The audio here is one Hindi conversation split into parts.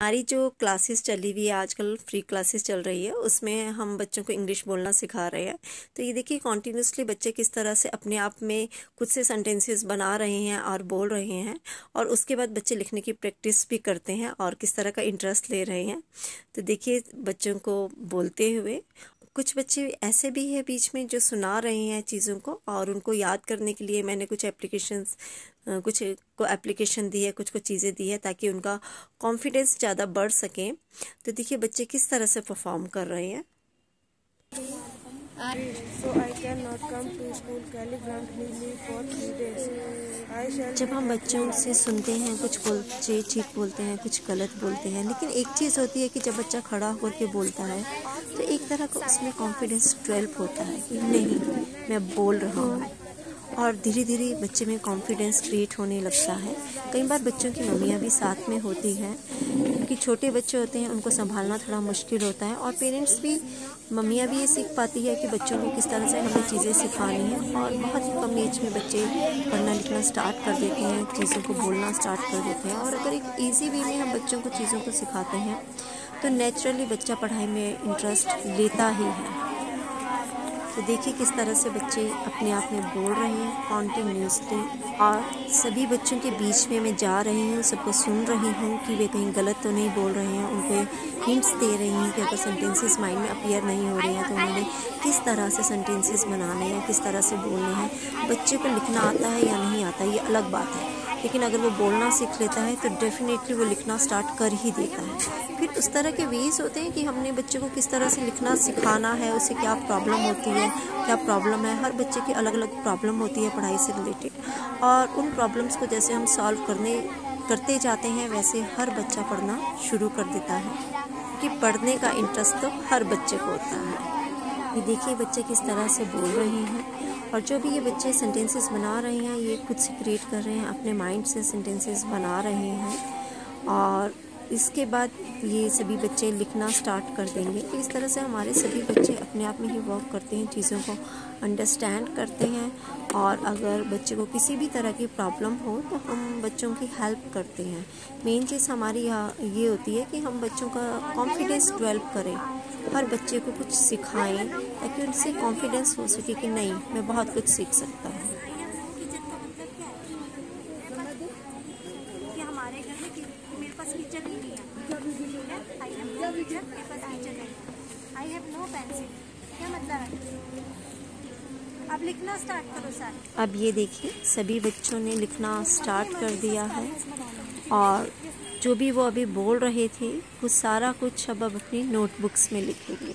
हमारी जो क्लासेस चली हुई है, आजकल फ्री क्लासेस चल रही है, उसमें हम बच्चों को इंग्लिश बोलना सिखा रहे हैं। तो ये देखिए कॉन्टीन्यूसली बच्चे किस तरह से अपने आप में खुद से सेंटेंसेस बना रहे हैं और बोल रहे हैं और उसके बाद बच्चे लिखने की प्रैक्टिस भी करते हैं और किस तरह का इंटरेस्ट ले रहे हैं। तो देखिए, बच्चों को बोलते हुए कुछ बच्चे ऐसे भी हैं बीच में जो सुना रहे हैं चीज़ों को और उनको याद करने के लिए मैंने कुछ एप्लीकेशंस कुछ को एप्लीकेशन दी है, कुछ कुछ चीज़ें दी है ताकि उनका कॉन्फिडेंस ज़्यादा बढ़ सके। तो देखिए बच्चे किस तरह से परफॉर्म कर रहे हैं। जब हम बच्चों से सुनते हैं, कुछ बोलते ठीक बोलते हैं, कुछ गलत बोलते हैं, लेकिन एक चीज़ होती है कि जब बच्चा खड़ा होकर के बोलता है तो एक तरह का उसमें कॉन्फिडेंस डेवलप होता है कि नहीं, मैं बोल रहा हूँ। और धीरे धीरे बच्चे में कॉन्फिडेंस क्रिएट होने लगता है। कई बार बच्चों की मम्मियाँ भी साथ में होती हैं। क्योंकि छोटे बच्चे होते हैं, उनको संभालना थोड़ा मुश्किल होता है और पेरेंट्स भी, मम्मियाँ भी ये सीख पाती है कि बच्चों को किस तरह से हमें चीज़ें सिखानी हैं और बहुत ही कम एज में बच्चे पढ़ना लिखना स्टार्ट कर देते हैं, चीज़ों को बोलना स्टार्ट कर देते हैं। और अगर एक ईजी वे में हम बच्चों को चीज़ों को सिखाते हैं तो नेचुरली बच्चा पढ़ाई में इंटरेस्ट लेता ही है। तो देखिए किस तरह से बच्चे अपने आप में बोल रहे हैं कॉन्टीन्यूसली और सभी बच्चों के बीच में मैं जा रही हूँ, सबको सुन रही हूँ कि वे कहीं गलत तो नहीं बोल रहे हैं, उनको हिंट्स दे रही हूँ कि अगर सेंटेंसेस माइंड में अपियर नहीं हो रहे हैं तो उन्होंने किस तरह से सेंटेंसेस बनाने हैं, किस तरह से बोलने हैं। बच्चे को लिखना आता है या नहीं आता, ये अलग बात है। लेकिन अगर वो बोलना सीख लेता है तो डेफिनेटली वो लिखना स्टार्ट कर ही देता है। फिर उस तरह के वेज होते हैं कि हमने बच्चे को किस तरह से लिखना सिखाना है उसे क्या प्रॉब्लम होती है, क्या प्रॉब्लम है। हर बच्चे की अलग अलग प्रॉब्लम होती है पढ़ाई से रिलेटेड और उन प्रॉब्लम्स को जैसे हम सॉल्व करने, करते जाते हैं, वैसे हर बच्चा पढ़ना शुरू कर देता है। कि पढ़ने का इंटरेस्ट तो हर बच्चे को होता है। ये देखिए बच्चे किस तरह से बोल रहे हैं। और जो भी ये बच्चे सेंटेंसेस बना रहे हैं, ये खुद से क्रिएट कर रहे हैं, अपने माइंड से सेंटेंसेस बना रहे हैं। और इसके बाद ये सभी बच्चे लिखना स्टार्ट कर देंगे। तो इस तरह से हमारे सभी बच्चे अपने आप में ही वर्क करते हैं, चीज़ों को अंडरस्टैंड करते हैं और अगर बच्चे को किसी भी तरह की प्रॉब्लम हो तो हम बच्चों की हेल्प करते हैं। मेन चीज़ हमारी यहाँ ये होती है कि हम बच्चों का कॉन्फिडेंस डेवलप करें। हर बच्चे को कुछ सिखाएँ ताकि उनसे कॉन्फिडेंस हो सके कि नहीं, मैं बहुत कुछ सीख सकता हूँ। हमारे घर में पास टीचर ही नहीं है आई हैव नो मेरे पास टीचर नहीं आई हैव नो पेंसिल क्या मतलब है? अब लिखना स्टार्ट करो सर अब ये देखिए सभी बच्चों ने लिखना स्टार्ट कर दिया है। और जो भी वो अभी बोल रहे थे वो सारा कुछ अब अब अपनी नोटबुक्स में लिखेंगे।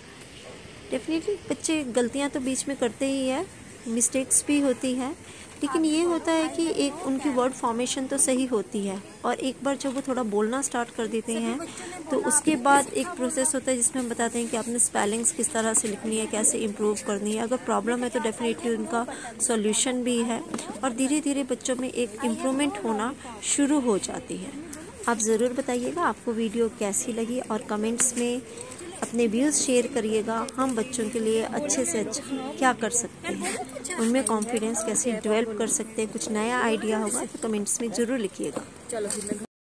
डेफिनेटली बच्चे गलतियाँ तो बीच में करते ही है। मिस्टेक्स भी होती है। लेकिन ये होता है कि एक उनकी वर्ड फॉर्मेशन तो सही होती है और एक बार जब वो थोड़ा बोलना स्टार्ट कर देते हैं तो उसके बाद एक प्रोसेस होता है जिसमें हम बताते हैं कि आपने स्पेलिंग्स किस तरह से लिखनी है, कैसे इम्प्रूव करनी है। अगर प्रॉब्लम है तो डेफिनेटली उनका सॉल्यूशन भी है और धीरे धीरे बच्चों में एक इम्प्रूवमेंट होना शुरू हो जाती है। आप ज़रूर बताइएगा आपको वीडियो कैसी लगी और कमेंट्स में अपने व्यूज़ शेयर करिएगा। हम बच्चों के लिए अच्छे से अच्छा क्या कर सकते हैं? उनमें कॉन्फिडेंस कैसे डेवलप कर सकते हैं? कुछ नया आइडिया होगा तो कमेंट्स में ज़रूर लिखिएगा।